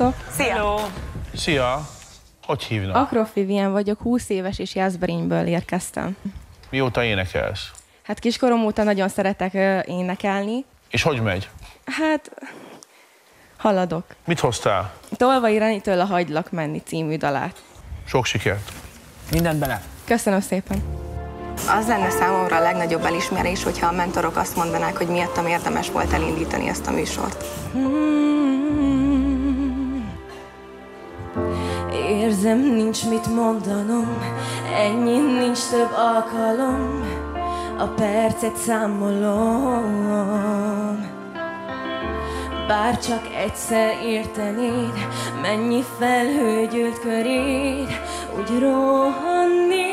Sziasztok! Szia! Szia! Hogy hívnak? Akrof Vivien vagyok, 20 éves és Jászberényből érkeztem. Mióta énekelsz? Hát kiskorom óta nagyon szeretek énekelni. És hogy megy? Hát, haladok. Mit hoztál? Tolvai Renitől a Hagylak menni című dalát. Sok sikert! Mindent bele. Köszönöm szépen! Az lenne számomra a legnagyobb elismerés, hogyha a mentorok azt mondanák, hogy miattam érdemes volt elindítani ezt a műsort. Érzem, nincs mit mondanom, ennyi nincs több alkalom, a percet számolom. Bár csak egyszer értenéd, mennyi felhő gyűlt köréd, úgy rohannék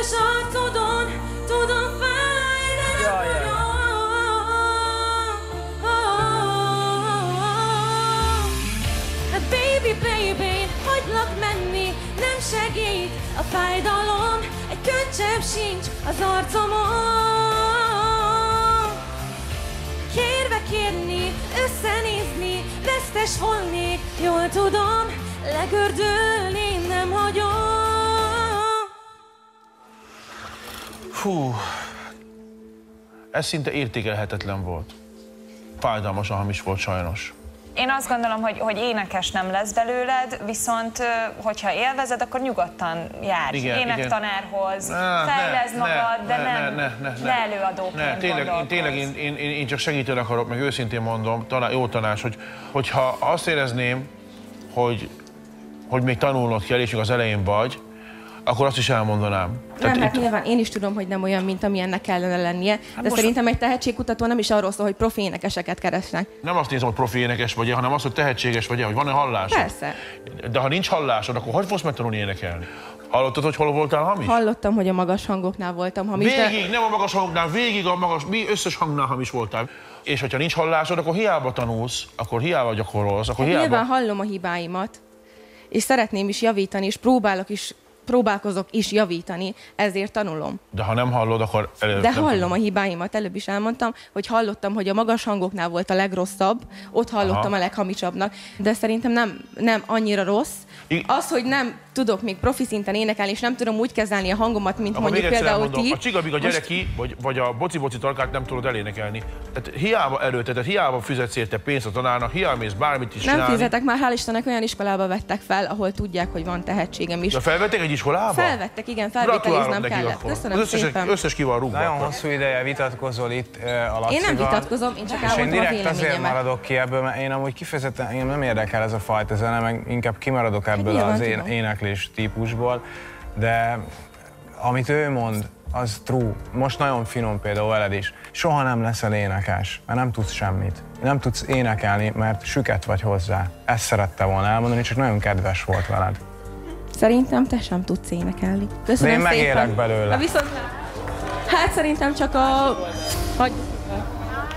hűvös arcodon, tudom fáj, de nem Jaj, jaj. Hát baby, baby, hagylak menni, nem segít a fájdalom, egy könycsepp sincs az arcomon. Kérve kérni, összenézni, vesztes volnék, jól tudom, legördülni nem hagyom. Fú, ez szinte értékelhetetlen volt. Fájdalmasan hamis volt sajnos. Én azt gondolom, hogy, hogy énekes nem lesz belőled, viszont hogyha élvezed, akkor nyugodtan járj Igen, énektanárhoz, Ne, fejleszd ne, magad, de ne, nem, ne, ne, ne, ne előadóként Ne, tényleg, én, tényleg én, én, én, én csak segíteni akarok, meg őszintén mondom, talán, jó tanács, hogy, hogyha azt érezném, hogy, hogy még tanulnod kell, és még az elején vagy, akkor azt is elmondanám. Nem, hát itt- nyilván én is tudom, hogy nem olyan, mint amilyennek kellene lennie, de most- szerintem egy tehetségkutató nem is arról szól, hogy profi énekeseket keresnek. nem azt nézem, hogy profi énekes vagy hanem azt, hogy tehetséges vagy hogy van-e hallásod. Persze. De ha nincs hallásod, akkor hogy fogsz megtanulni énekelni? Hallottad, hogy hol voltál hamis? Hallottam, hogy a magas hangoknál voltam hamis, de Végig, nem a magas hangnál, végig a magas, mi összes hangnál hamis voltál. És hogyha nincs hallásod, akkor hiába tanulsz, akkor hiába gyakorolsz, akkor hiába... nyilván hallom a hibáimat, és szeretném is javítani, és próbálok is, próbálkozok is javítani, ezért tanulom. De ha nem hallod, akkor előbb De hallom a hibáimat, előbb is elmondtam, hogy hallottam, hogy a magas hangoknál volt a legrosszabb, ott hallottam Aha. a leghamisabbnak, de szerintem nem, nem annyira rossz. I- Az, hogy nem tudok még profi szinten énekelni, és nem tudom úgy kezelni a hangomat, mint Akkor mondjuk például elmondom, ti. a csigabiga most- gyereki, vagy, vagy a boci-boci tarkát nem tudod elénekelni. Tehát hiába erőteted, hiába fizetsz érte pénzt a tanárnak, hiába mész bármit is Nem csinálni. fizetek, már hál' Istennek olyan iskolába vettek fel, ahol tudják, hogy van tehetségem is. De felvettek egy iskolába? Felvettek, igen, felvételiznem kellett. akkor. Köszönöm az összes, szépen. összes ki van rúgva. Nagyon akkor. hosszú ideje vitatkozol itt ö, a Én Lacival. nem vitatkozom, én csak És én elmondom a direkt azért véleményemet. maradok ki ebből, mert én amúgy kifejezetten, engem nem érdekel ez a fajta zene, meg inkább kimaradok ebből nyilván az én, éneklés típusból, de amit ő mond, az true. Most nagyon finom például veled is. Soha nem leszel énekes, mert nem tudsz semmit. Nem tudsz énekelni, mert süket vagy hozzá. Ezt szerette volna elmondani, csak nagyon kedves volt veled. Szerintem te sem tudsz énekelni. Köszönöm De én szépen. megérek belőle. Na viszont, hát szerintem csak a... Hogy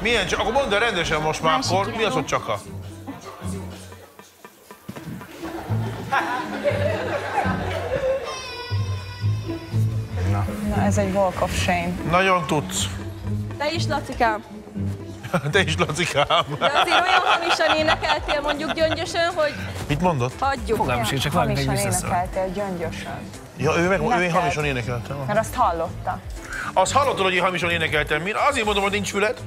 Milyen csak, akkor mondd el rendesen most már, akkor mi az, hogy csak a... Na. Na, ez egy walk of shame. Nagyon tudsz. te is, Lacikám. Te is, Lacikám. De azért olyan hamisan énekeltél mondjuk gyöngyösön, hogy Mit mondott? hagyjuk. Fogalmam sincs, csak Hamisan visszaszól. énekeltél gyöngyösen. Ja, ő meg, ő én Neked. hamisan énekeltem. Mert azt hallotta. Azt hallottad, hogy én hamisan énekeltem. Mi? Azért mondom, hogy nincs füled.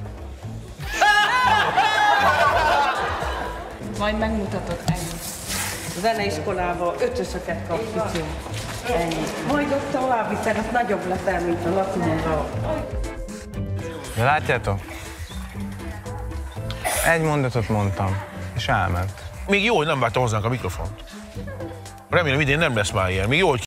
Majd megmutatod ennyit. Zeneiskolába ötösöket kap kicsim. Ennyi. Majd ott tovább viszed, az nagyobb leszel, mint a. De látjátok? Egy mondatot mondtam, és elment. Még jó, hogy nem vágta hozzánk a mikrofont. Remélem idén nem lesz már ilyen. Még jó, hogy